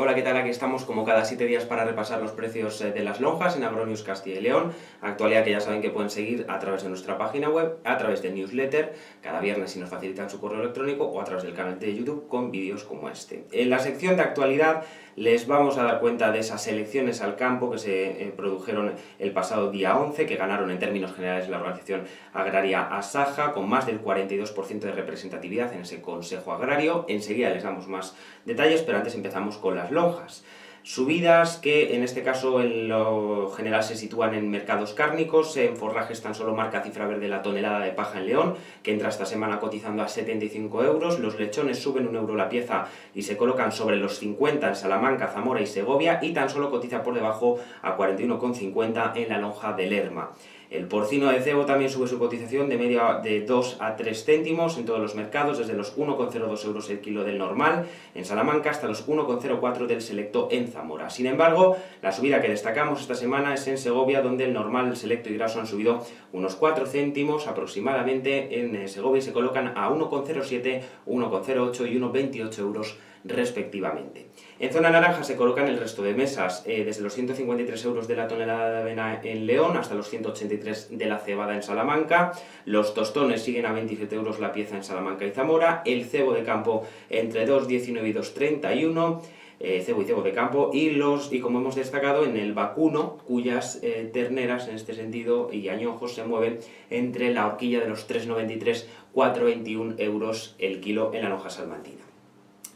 Hola, ¿qué tal? Aquí estamos como cada siete días para repasar los precios eh, de las lonjas en Agronius Castilla y León. Actualidad que ya saben que pueden seguir a través de nuestra página web, a través del newsletter, cada viernes si nos facilitan su correo electrónico o a través del canal de YouTube con vídeos como este. En la sección de actualidad les vamos a dar cuenta de esas elecciones al campo que se eh, produjeron el pasado día 11, que ganaron en términos generales la organización agraria Asaja, con más del 42% de representatividad en ese Consejo Agrario. Enseguida les damos más detalles, pero antes empezamos con las lonjas. Subidas que en este caso en lo general se sitúan en mercados cárnicos, en forrajes tan solo marca cifra verde la tonelada de paja en León, que entra esta semana cotizando a 75 euros, los lechones suben un euro la pieza y se colocan sobre los 50 en Salamanca, Zamora y Segovia, y tan solo cotiza por debajo a 41,50 en la lonja de Lerma. El porcino de cebo también sube su cotización de media de 2 a 3 céntimos en todos los mercados, desde los 1,02 euros el kilo del normal en Salamanca hasta los 1,04 del selecto en Zamora. Sin embargo, la subida que destacamos esta semana es en Segovia, donde el normal, el selecto y graso han subido unos 4 céntimos aproximadamente. En eh, Segovia se colocan a 1,07, 1,08 y 1,28 euros respectivamente. En zona naranja se colocan el resto de mesas, eh, desde los 153 euros de la tonelada de avena en León hasta los 183 de la cebada en Salamanca, los tostones siguen a 27 euros la pieza en Salamanca y Zamora, el cebo de campo entre 2,19 y 2,31, eh, cebo y cebo de campo, y, los, y como hemos destacado en el vacuno, cuyas eh, terneras en este sentido y añojos se mueven entre la horquilla de los 3,93 4,21 euros el kilo en la lonja salmantina.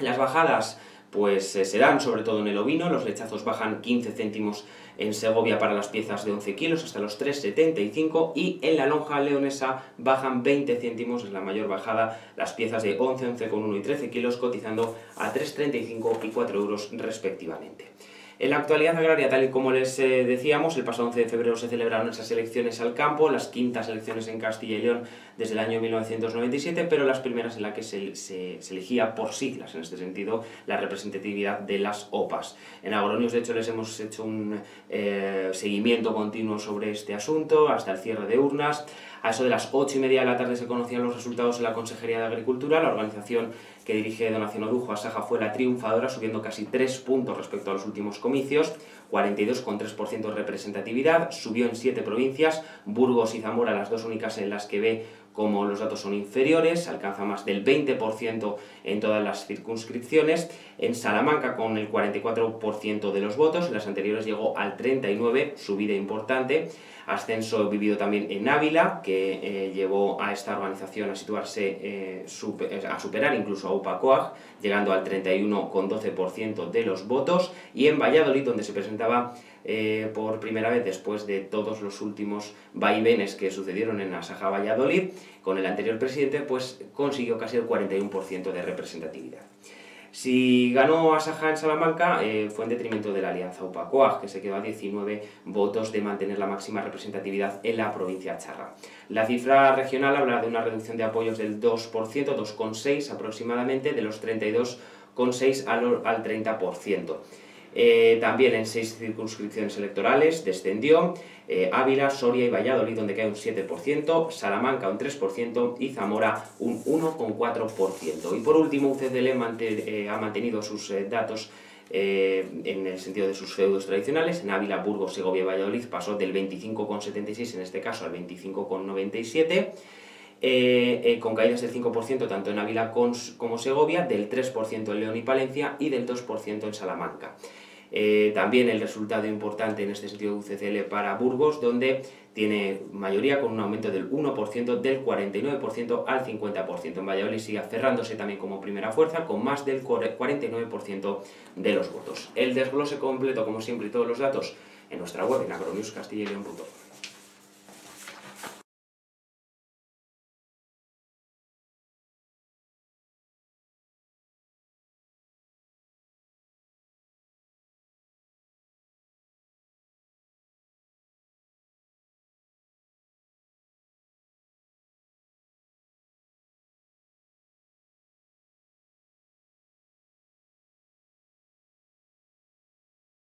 Las bajadas pues eh, se dan sobre todo en el ovino, los lechazos bajan 15 céntimos en Segovia para las piezas de 11 kilos hasta los 3,75 y en la lonja leonesa bajan 20 céntimos, es la mayor bajada, las piezas de 11, 11,1 y 13 kilos cotizando a 3,35 y 4 euros respectivamente. En la actualidad agraria, tal y como les eh, decíamos, el pasado 11 de febrero se celebraron esas elecciones al campo, las quintas elecciones en Castilla y León desde el año 1997, pero las primeras en las que se, elegía por siglas, en este sentido, la representatividad de las OPAs. En Agronius, de hecho, les hemos hecho un eh, seguimiento continuo sobre este asunto, hasta el cierre de urnas. A eso de las 8 y media de la tarde se conocían los resultados en la Consejería de Agricultura, la organización que dirige Donación Orujo, Asaja, fue la triunfadora, subiendo casi 3 puntos respecto a los últimos comicios, 42,3% de representatividad, subió en 7 provincias, Burgos y Zamora, las dos únicas en las que ve como los datos son inferiores, alcanza más del 20% en todas las circunscripciones, en Salamanca con el 44% de los votos, en las anteriores llegó al 39%, subida importante, ascenso vivido también en Ávila, que eh, llevó a esta organización a situarse, eh, a superar incluso a UPACOAG, llegando al 31,12% de los votos, y en Valladolid, donde se presentaba eh, por primera vez después de todos los últimos vaivenes que sucedieron en Asaja Valladolid, con el anterior presidente, pues consiguió casi el 41% de representatividad. Si ganó Asaja en Salamanca, eh, fue en detrimento de la alianza UPACOAG, que se quedó a 19 votos de mantener la máxima representatividad en la provincia charra. La cifra regional habla de una reducción de apoyos del 2%, 2,6 aproximadamente, de los 32,6 al, al 30%. Eh, también en seis circunscripciones electorales descendió eh, Ávila, Soria y Valladolid, donde cae un 7%, Salamanca un 3% y Zamora un 1,4%. Y por último, UCDL eh, ha mantenido sus datos en el sentido de sus feudos tradicionales. En Ávila, Burgos, Segovia y Valladolid pasó del 25,76 en este caso al 25,97. Con caídas del 5% tanto en Ávila como Segovia, del 3% en León y Palencia y del 2% en Salamanca. Eh, también el resultado importante en este sentido de UCCL para Burgos, donde tiene mayoría con un aumento del 1%, del 49% al 50%. En Valladolid sigue aferrándose también como primera fuerza, con más del 49% de los votos. El desglose completo, como siempre, y todos los datos en nuestra web en agroniuscastilleon.com.